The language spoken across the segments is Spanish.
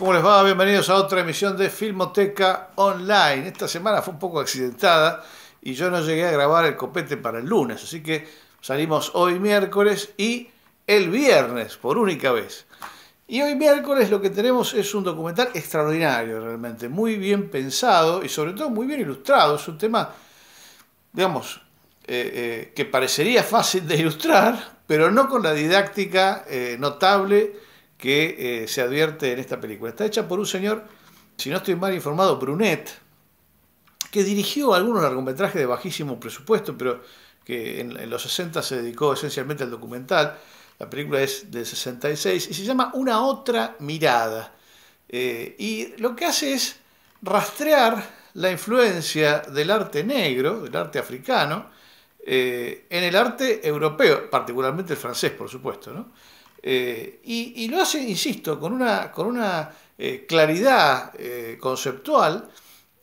¿Cómo les va? Bienvenidos a otra emisión de Filmoteca Online. Esta semana fue un poco accidentada y yo no llegué a grabar el copete para el lunes, así que salimos hoy miércoles y el viernes por única vez. Y hoy miércoles lo que tenemos es un documental extraordinario realmente, muy bien pensado y sobre todo muy bien ilustrado. Es un tema, digamos, eh, eh, que parecería fácil de ilustrar, pero no con la didáctica eh, notable que eh, se advierte en esta película. Está hecha por un señor, si no estoy mal informado, Brunet, que dirigió algunos largometrajes de bajísimo presupuesto, pero que en, los 60 se dedicó esencialmente al documental. La película es del 66 y se llama Una otra mirada. Eh, y lo que hace es rastrear la influencia del arte negro, del arte africano, eh, en el arte europeo, particularmente el francés, por supuesto. ¿no? Eh, y, lo hace, insisto, con una, con una eh, claridad eh, conceptual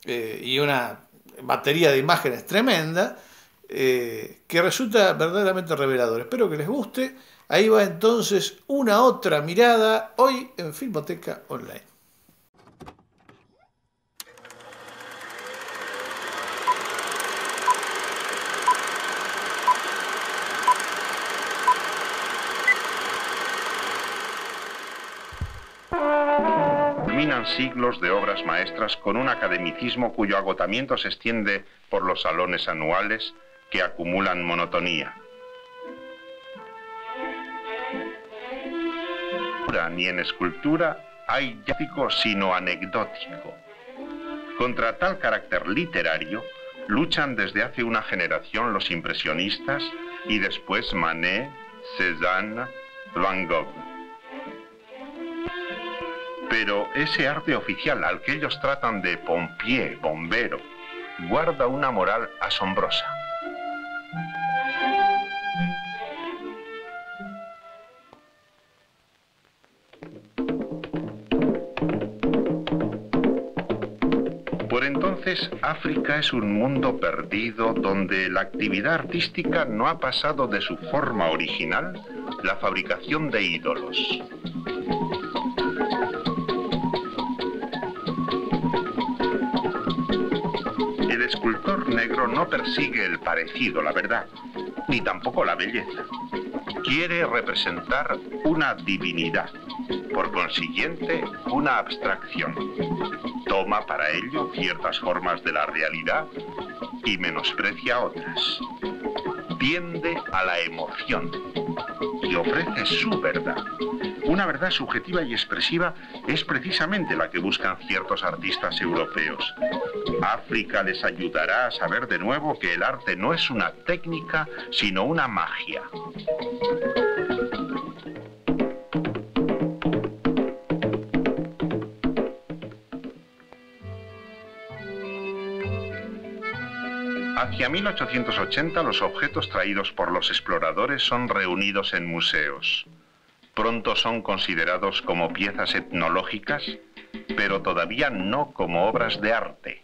y una batería de imágenes tremenda que resulta verdaderamente revelador. Espero que les guste. Ahí va entonces una otra mirada hoy en Filmoteca Online. Siglos de obras maestras con un academicismo cuyo agotamiento se extiende por los salones anuales que acumulan monotonía. Ni en escultura hay yático sino anecdótico. Contra tal carácter literario luchan desde hace una generación los impresionistas y después Manet, Cézanne, Van Gogh. Pero ese arte oficial al que ellos tratan de pompier, bombero, guarda una moral asombrosa. Por entonces, África es un mundo perdido donde la actividad artística no ha pasado de su forma original, la fabricación de ídolos. Negro no persigue el parecido, la verdad, ni tampoco la belleza. Quiere representar una divinidad, por consiguiente, una abstracción. Toma para ello ciertas formas de la realidad y menosprecia otras. Tiende a la emoción y ofrece su verdad. Una verdad subjetiva y expresiva es precisamente la que buscan ciertos artistas europeos. África les ayudará a saber de nuevo que el arte no es una técnica, sino una magia. Hacia 1880 los objetos traídos por los exploradores son reunidos en museos pronto son considerados como piezas etnológicas, pero todavía no como obras de arte.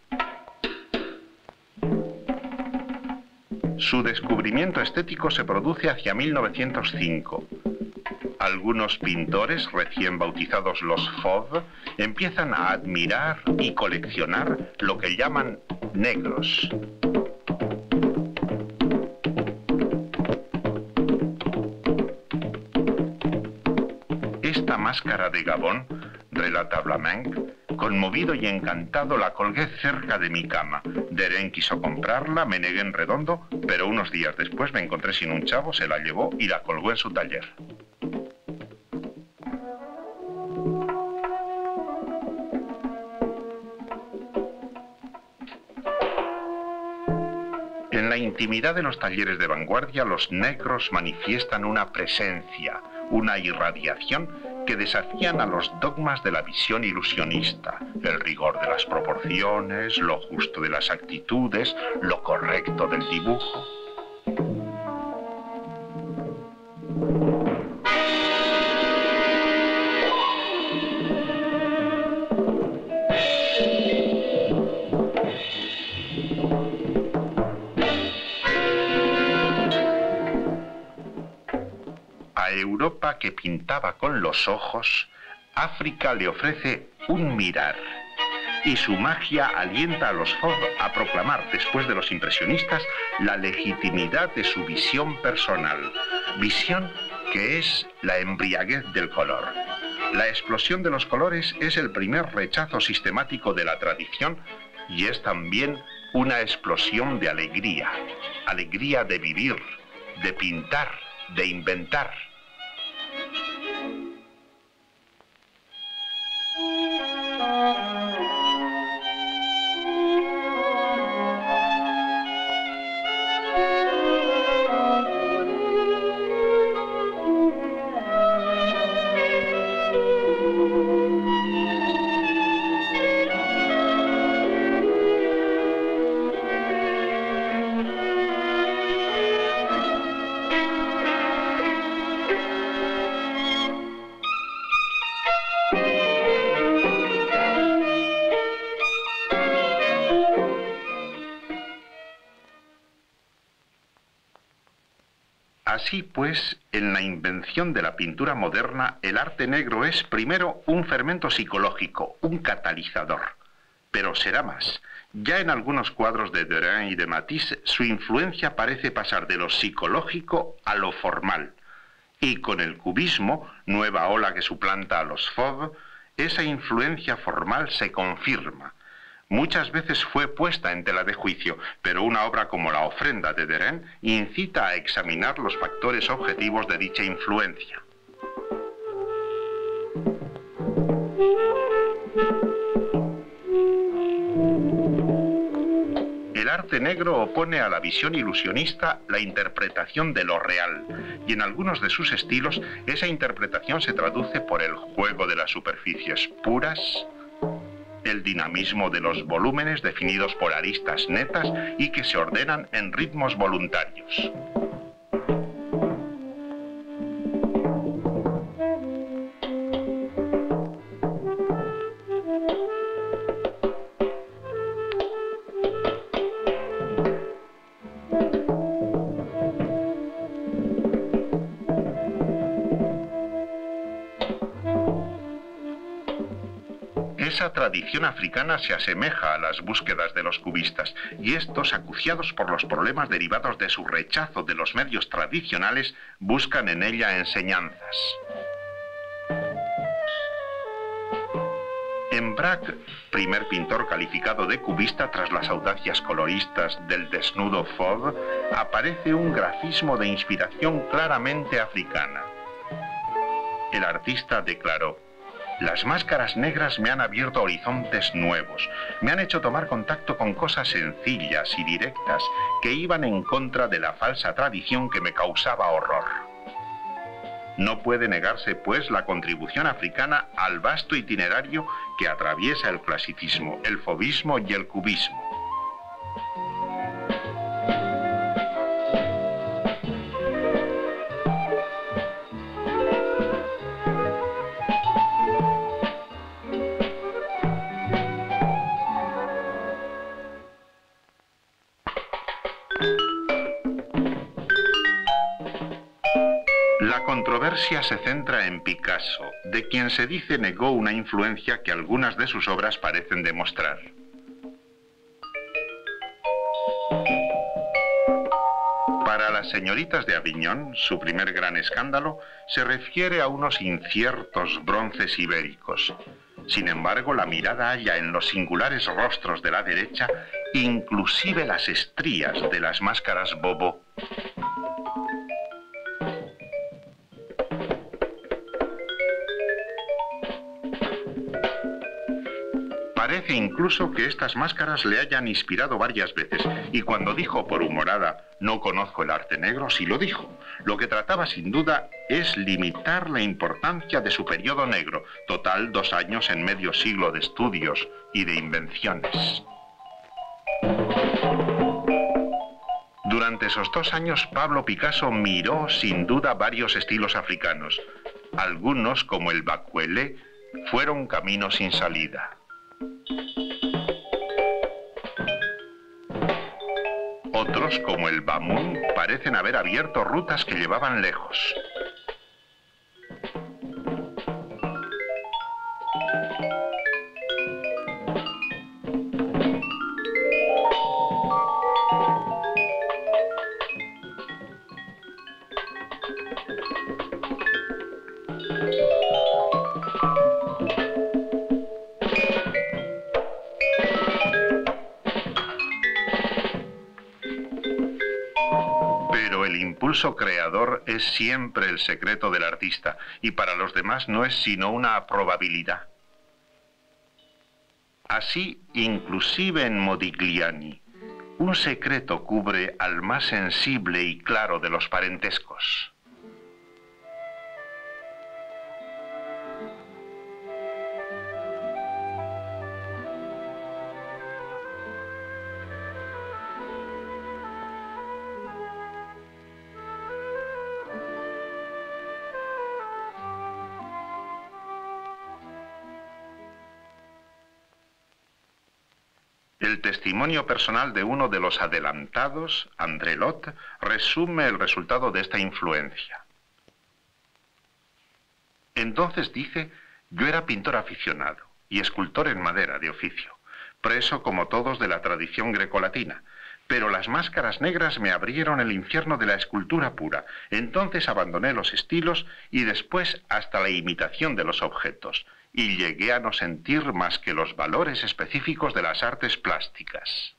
Su descubrimiento estético se produce hacia 1905. Algunos pintores, recién bautizados los Fauves, empiezan a admirar y coleccionar lo que llaman negros. Máscara de Gabón, relata Blamenc, conmovido y encantado la colgué cerca de mi cama. Deren quiso comprarla, me negué en redondo, pero unos días después me encontré sin un chavo, se la llevó y la colgó en su taller. En la intimidad de los talleres de vanguardia, los negros manifiestan una presencia, una irradiación que desafían a los dogmas de la visión ilusionista, el rigor de las proporciones, lo justo de las actitudes, lo correcto del dibujo. Que pintaba con los ojos, África le ofrece un mirar. Y su magia alienta a los Ford a proclamar, después de los impresionistas, la legitimidad de su visión personal. Visión que es la embriaguez del color. La explosión de los colores es el primer rechazo sistemático de la tradición y es también una explosión de alegría, alegría de vivir, de pintar, de inventar. Así pues, en la invención de la pintura moderna, el arte negro es primero un fermento psicológico, un catalizador. Pero será más. Ya en algunos cuadros de Derain y de Matisse, su influencia parece pasar de lo psicológico a lo formal. Y con el cubismo, nueva ola que suplanta a los Fauves, esa influencia formal se confirma muchas veces fue puesta en tela de juicio, pero una obra como La ofrenda de Deren incita a examinar los factores objetivos de dicha influencia. El arte negro opone a la visión ilusionista la interpretación de lo real, y en algunos de sus estilos esa interpretación se traduce por el juego de las superficies puras, el dinamismo de los volúmenes definidos por aristas netas y que se ordenan en ritmos voluntarios. Esa tradición africana se asemeja a las búsquedas de los cubistas, y estos, acuciados por los problemas derivados de su rechazo de los medios tradicionales, buscan en ella enseñanzas. En Braque, primer pintor calificado de cubista tras las audacias coloristas del desnudo Fauve, aparece un grafismo de inspiración claramente africana. El artista declaró, las máscaras negras me han abierto horizontes nuevos, me han hecho tomar contacto con cosas sencillas y directas que iban en contra de la falsa tradición que me causaba horror. No puede negarse, pues, la contribución africana al vasto itinerario que atraviesa el clasicismo, el fobismo y el cubismo. Se centra en Picasso, de quien se dice negó una influencia que algunas de sus obras parecen demostrar. Para las señoritas de Aviñón, su primer gran escándalo se refiere a unos inciertos bronces ibéricos. Sin embargo, la mirada halla en los singulares rostros de la derecha inclusive las estrías de las máscaras bobo Incluso que estas máscaras le hayan inspirado varias veces, y cuando dijo por humorada, no conozco el arte negro, sí lo dijo. Lo que trataba sin duda es limitar la importancia de su periodo negro, total dos años en medio siglo de estudios y de invenciones. Durante esos dos años, Pablo Picasso miró sin duda varios estilos africanos. Algunos, como el bacuele, fueron caminos sin salida. Otros, como el Bamun, parecen haber abierto rutas que llevaban lejos. Impulso creador es siempre el secreto del artista y para los demás no es sino una probabilidad. Así, inclusive en Modigliani, un secreto cubre al más sensible y claro de los parentescos. Testimonio personal de uno de los adelantados, André Lot, resume el resultado de esta influencia. Entonces dice, yo era pintor aficionado y escultor en madera de oficio, preso como todos de la tradición grecolatina, pero las máscaras negras me abrieron el infierno de la escultura pura. Entonces abandoné los estilos y después hasta la imitación de los objetos, y llegué a no sentir más que los valores específicos de las artes plásticas.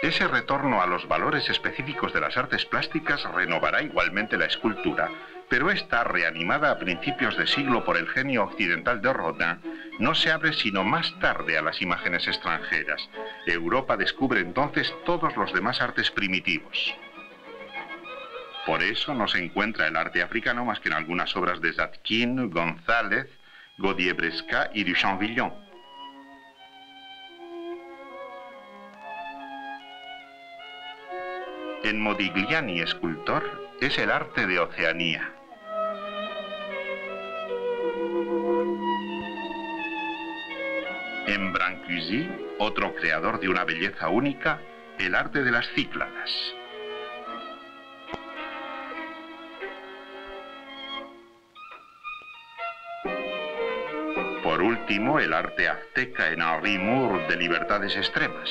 Ese retorno a los valores específicos de las artes plásticas renovará igualmente la escultura, pero esta, reanimada a principios de siglo por el genio occidental de Rodin, no se abre sino más tarde a las imágenes extranjeras. Europa descubre entonces todos los demás artes primitivos. Por eso no se encuentra el arte africano más que en algunas obras de Zatkin, González, Gaudier-Bresca y Duchamp-Villon. En Modigliani escultor es el arte de Oceanía. Otro creador de una belleza única, el arte de las cícladas. Por último, el arte azteca en Henri Moore de libertades extremas.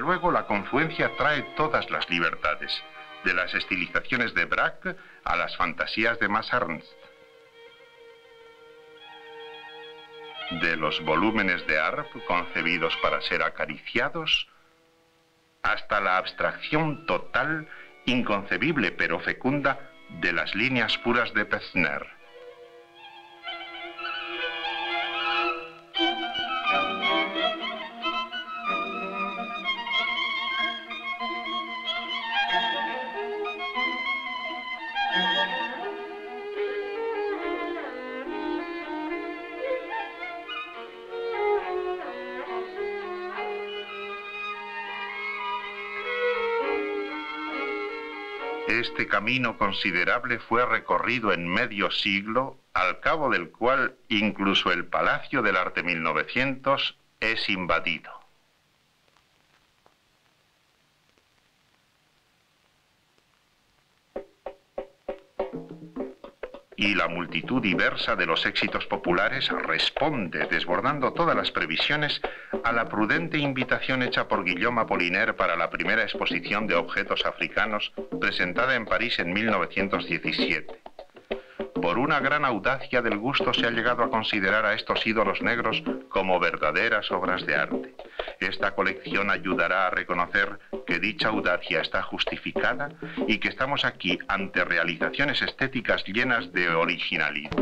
Luego, la confluencia trae todas las libertades, de las estilizaciones de Braque a las fantasías de Mass De los volúmenes de Arp concebidos para ser acariciados, hasta la abstracción total, inconcebible pero fecunda, de las líneas puras de Pezner. Este camino considerable fue recorrido en medio siglo, al cabo del cual incluso el Palacio del Arte 1900 es invadido. Multitud diversa de los éxitos populares responde, desbordando todas las previsiones, a la prudente invitación hecha por Guillaume Apollinaire para la primera exposición de objetos africanos presentada en París en 1917. Por una gran audacia del gusto se ha llegado a considerar a estos ídolos negros como verdaderas obras de arte. Esta colección ayudará a reconocer que dicha audacia está justificada y que estamos aquí ante realizaciones estéticas llenas de originalidad.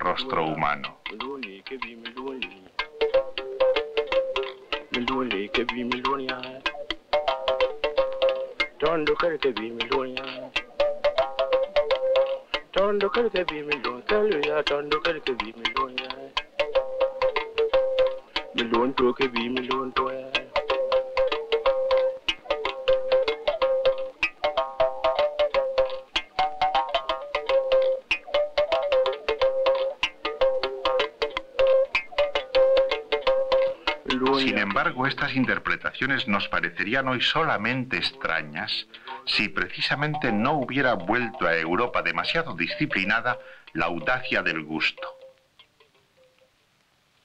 rostro humano. tondo karka bi milon ya tondo karka bi milon talo ya tondo karka bi milon ya milon to ka bi milon to ya Sin embargo, estas interpretaciones nos parecerían hoy solamente extrañas si precisamente no hubiera vuelto a Europa demasiado disciplinada la audacia del gusto.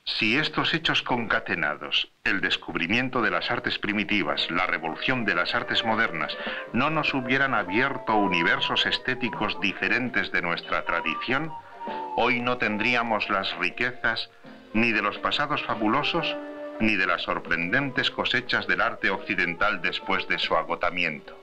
Si estos hechos concatenados, el descubrimiento de las artes primitivas, la revolución de las artes modernas, no nos hubieran abierto universos estéticos diferentes de nuestra tradición, hoy no tendríamos las riquezas ni de los pasados fabulosos ni de las sorprendentes cosechas del arte occidental después de su agotamiento.